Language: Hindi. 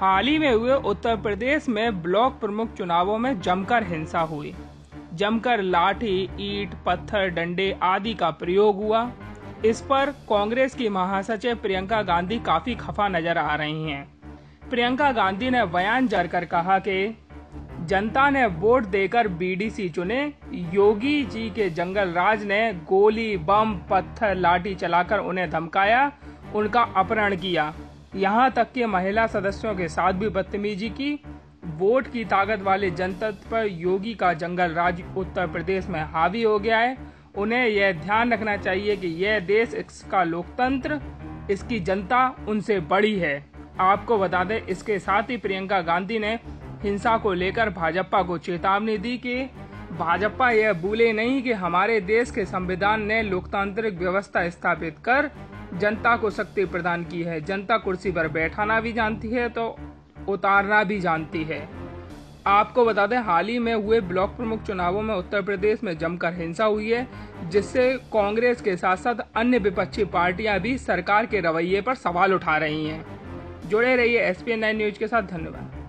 हाल ही में हुए उत्तर प्रदेश में ब्लॉक प्रमुख चुनावों में जमकर हिंसा हुई। जमकर लाठी, ईट, पत्थर, डंडे आदि का प्रयोग हुआ। इस पर कांग्रेस की महासचिव प्रियंका गांधी काफ़ी खफा नज़र आ रही हैं। प्रियंका गांधी ने बयान कर कहा कि जनता ने वोट देकर बीडीसी चुने। योगी जी के जंगल राज ने गोली, बम, पत्थर, लाठी चलाकर उन्हें धमकाया, उनका अपहरण किया। यहाँ तक कि महिला सदस्यों के साथ भी बदतमीजी की, वोट की ताकत वाले जनता पर योगी का जंगल राज उत्तर प्रदेश में हावी हो गया है। उन्हें यह ध्यान रखना चाहिए कि यह देश इसका लोकतंत्र, इसकी जनता उनसे बड़ी है। आपको बता दें, इसके साथ ही प्रियंका गांधी ने हिंसा को लेकर भाजपा को चेतावनी दी कि भाजपा यह भूले नहीं कि हमारे देश के संविधान ने लोकतांत्रिक व्यवस्था स्थापित कर जनता को शक्ति प्रदान की है। जनता कुर्सी पर बैठाना भी जानती है तो उतारना भी जानती है। आपको बता दें, हाल ही में हुए ब्लॉक प्रमुख चुनावों में उत्तर प्रदेश में जमकर हिंसा हुई है, जिससे कांग्रेस के साथ साथ अन्य विपक्षी पार्टियाँ भी सरकार के रवैये पर सवाल उठा रही हैं। जुड़े रहिए एस पी न्यूज़ के साथ, धन्यवाद।